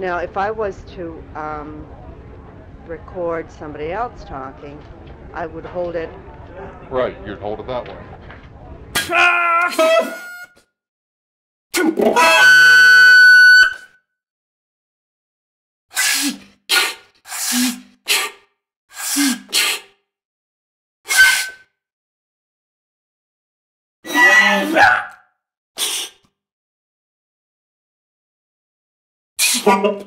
Now, if I was to um, record somebody else talking, I would hold it. Right, you'd hold it that way. Yeah.